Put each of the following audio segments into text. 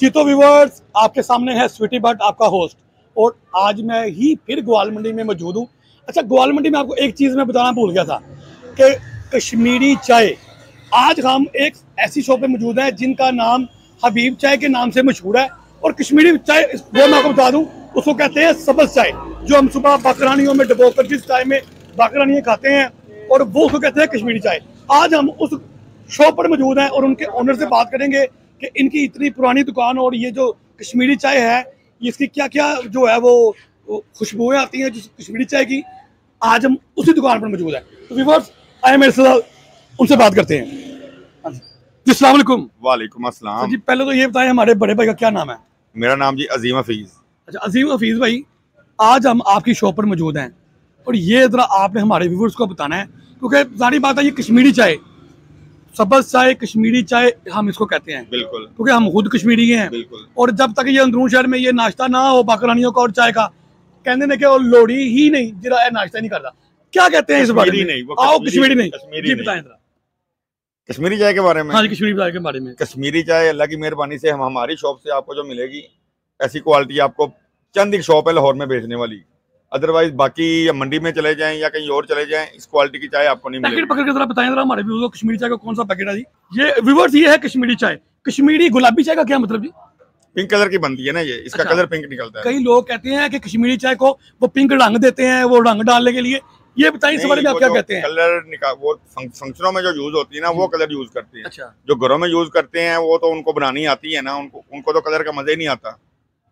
चीतो viewers आपके सामने है स्वीटी भट्ट आपका होस्ट और आज मैं ही फिर ग्वाल मंडी में मौजूद हूँ। अच्छा ग्वाल मंडी में आपको एक चीज़ मैं बताना भूल गया था कि कश्मीरी चाय। आज हम एक ऐसी शॉप पे मौजूद है जिनका नाम हबीब चाय के नाम से मशहूर है। और कश्मीरी चाय वो मैं आपको बता दूँ, उसको कहते हैं सबज चाय, जो हम सुबह बाकरानियों में डबो कर जिस चाय में बाकरानियाँ खाते हैं, और वो उसको कहते हैं कश्मीरी चाय। आज हम उस शॉप पर मौजूद हैं और उनके ओनर से बात करेंगे। कि इनकी इतनी पुरानी दुकान और ये जो कश्मीरी चाय है इसकी क्या क्या जो है वो खुशबुएँ आती हैं जिस कश्मीरी चाय की आज हम उसी दुकान पर मौजूद है। तो व्यूवर्स आए मेरे साथ उनसे बात करते हैं। जी। सलामकुम वालेकुम। अस्सलाम। जी पहले तो ये बताएँ हमारे बड़े भाई का क्या नाम है? मेरा नाम जी अजीम हफीज। अच्छा अजीम हफीज़ भाई आज हम आपकी शॉप पर मौजूद हैं। और ये ज़रा आपने हमारे व्यूवर्स को बताना है क्योंकि सारी बात है ये कश्मीरी चाय सबज चाय कश्मीरी चाय हम इसको कहते हैं। बिल्कुल। क्योंकि हम खुद कश्मीरी हैं। बिल्कुल। और जब तक ये अंदरून शहर में ये नाश्ता ना हो बाकरानियों का और चाय का कहने ने कि वो लोड़ी ही नहीं जरा नाश्ता नहीं करता क्या कहते हैं इस बारे कश्मीरी में? नहीं, आओ कश्मीरी- नहीं कश्मीरी जी बताएँ जरा। कश्मीरी चाय के बारे में? हाँ जी कश्मीरी चाय के बारे में। कश्मीरी चाय अल्लाह की मेहरबानी से हम हमारी शॉप से आपको जो मिलेगी ऐसी क्वालिटी आपको चंद एक शॉप है लाहौर में बेचने वाली। अदरवाइज़ बाकी या मंडी में चले जाएँ या कहीं और चले जाएँ इस क्वालिटी की चाय आपको नहीं पैकेट पकड़ के जरा बताएँ जरा हमारे व्यूवर्स को कश्मीरी चाय का कौन सा पैकेट है जी? ये व्यूवर्स ये है कश्मीरी चाय। कश्मीरी गुलाबी चाय का क्या मतलब जी? पिंक कलर की बनती है ना ये इसका अच्छा। कलर पिंक निकलता है। कई लोग कहते हैं कि कश्मीरी चाय को वो पिंक रंग देते हैं वो रंग डालने के लिए। ये बताइए इस बारे में आप क्या कहते हैं? कलर निकाल वो फंक्शनों में जो यूज़ होती है ना वो कलर यूज़ करते हैं। अच्छा। जो घरों में यूज़ करते हैं वो तो उनको बनानी आती है ना उनको उनको तो कलर का मज़ा ही नहीं आता।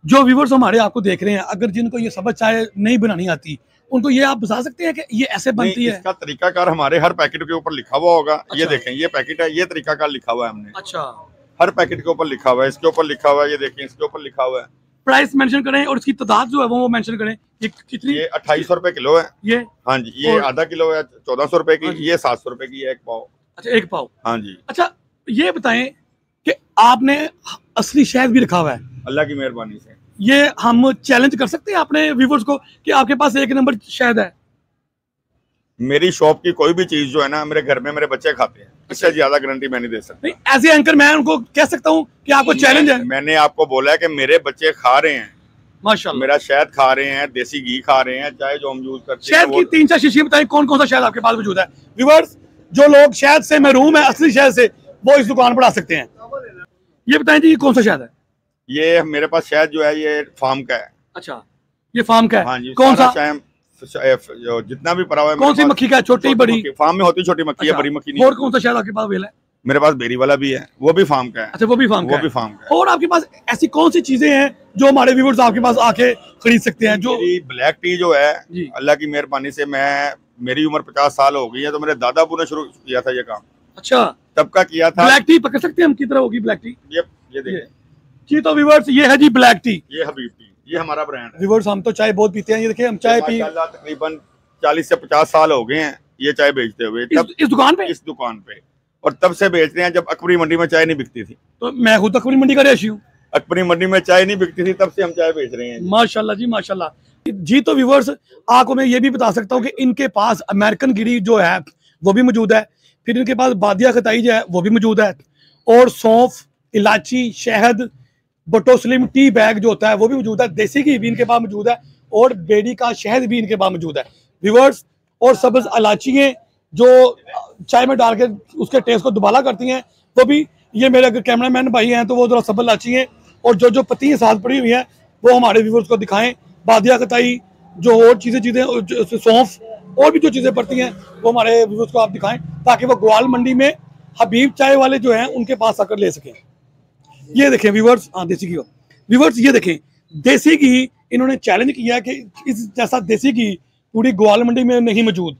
जो व्यूवर्स हमारे आपको देख रहे हैं अगर जिनको ये सबज चाय नहीं बनानी आती उनको ये आप बता सकते हैं कि ये ऐसे बनती है? इसका तरीकाकार हमारे हर पैकेट के ऊपर लिखा हुआ होगा। अच्छा। ये। देखें ये पैकेट है ये तरीकाकार लिखा हुआ है हमने। अच्छा। हर पैकेट के ऊपर लिखा हुआ है इसके ऊपर लिखा हुआ है ये देखें इसके ऊपर लिखा हुआ है। प्राइस मेंशन करें और इसकी तादाद जो है वो मेंशन करें। ये कितनी? ये अट्ठाईस सौ रुपए किलो है। ये? हाँ जी ये आधा किलो है चौदह सौ रुपए हाँ की ये सात सौ रुपए की है एक पाव। अच्छा एक पाव। हाँ जी। अच्छा ये बताएँ कि आपने असली शहद भी रखा हुआ है। अल्लाह की मेहरबानी से। ये हम चैलेंज कर सकते हैं अपने व्यूवर्स को कि आपके पास एक नंबर शायद है? मेरी शॉप की कोई भी चीज़ जो है ना मेरे घर में मेरे बच्चे खाते हैं। इससे ज़्यादा गारंटी मैं नहीं दे सकता। नहीं एज ए एंकर मैं उनको कह सकता हूँ कि आपको चैलेंज है। मैंने आपको बोला है कि मेरे बच्चे खा रहे हैं। माशाल्लाह। मेरा शहद खा रहे हैं देसी घी खा रहे हैं चाहे जो हम यूज़ करते हैं शहद की तीन चार शीशी बताएँ कौन कौन सा शहद आपके पास मौजूद है? व्यूवर्स जो लोग शहद से महरूम है असली शहद से वो इस दुकान पर आ सकते हैं। ये बताएँ जी कौन सा शहद है? ये मेरे पास शहद जो है ये फार्म का है। अच्छा ये फार्म का हाँ? है जी कौन सा? जो जितना भी पड़ा हुआ है कौन सी मक्खी का छोटी बड़ी? फार्म में होती छोटी मक्खी है अच्छा, बड़ी मक्खी नहीं और कौन सा शहद आपके पास अवेल है? मेरे पास बेरी वाला भी है वो भी फार्म का है। अच्छा वो भी फार्म का वो भी फार्म का और आपके पास ऐसी कौन सी चीज़ें हैं जो हमारे व्यूवर्स आपके पास आके खरीद सकते हैं जो ब्लैक टी जो है अल्लाह की मेहरबानी से मैं मेरी उम्र पचास साल हो गई है तो मेरे दादा ने शुरू किया था ये काम। अच्छा। तब का किया था ब्लैक टी पकड़ सकते हैं हम? किस तरह होगी ब्लैक टी ये ये देखिए। जी तो व्यूवर्स ये है जी ब्लैक टी ये हबीब टी ये हमारा ब्रांड है। व्यूवर्स हम तो चाय बहुत पीते हैं ये देखिए हम चाय पी तकरीबन चालीस से पचास साल हो गए हैं ये चाय बेचते हुए। इस, तब इस दुकान पे? इस दुकान पे। और तब से बेच रहे हैं जब अकबरी मंडी में चाय नहीं बिकती थी। तो मैं खुद अकबरी मंडी का रेशी हूँ। अकबरी मंडी में चाय नहीं बिकती थी तब से हम चाय बेच रहे हैं। माशाल्लाह जी माशाल्लाह। जी तो व्यूवर्स आपको मैं ये भी बता सकता हूँ कि इनके पास अमेरिकन गिरी जो है वो भी मौजूद है। फिर इनके पास बादिया खताई जो है वो भी मौजूद है। और सौंफ इलायची शहद बटोसलिम टी बैग जो होता है, वो भी मौजूद है। देसी घी भी इनके पास मौजूद है और बेड़ी का शहद भी इनके पास मौजूद है। व्यूवर्स और सब्ज इलाचियाँ जो चाय में डाल के उसके टेस्ट को दुबाला करती हैं, वो भी ये मेरे अगर कैमरामैन भाई हैं तो वो जरा सब्ज इलाची हैं और जो जो पत्तियाँ साथ पड़ी हुई हैं, वो हमारे व्यूवर्स को दिखाएँ। बादिया कताई, जो और चीज़ें चीज़ें सौंफ, और भी जो चीज़ें पड़ती हैं, वो हमारे व्यूवर्स को आप दिखाएँ, ताकि वो ग्वाल मंडी में हबीब चाय वाले जो हैं, उनके पास आकर ले सकें। ये देखें व्यूवर्स हाँ देसी घी व्यूवर्स ये देखें, देसी घी, इन्होंने चैलेंज किया कि इस जैसा देसी घी पूरी ग्वाल मंडी में नहीं मौजूद।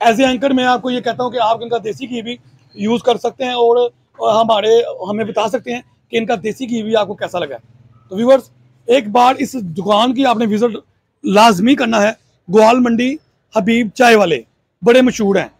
एज ए एंकर मैं आपको ये कहता हूँ कि आप इनका देसी घी भी यूज़ कर सकते हैं और हमारे, हमें बता सकते हैं कि इनका देसी घी भी आपको कैसा लगा। तो व्यूवर्स एक बार इस दुकान की आपने विज़िट लाजमी करना है। ग्वाल मंडी हबीब चाय वाले, बड़े मशहूर हैं।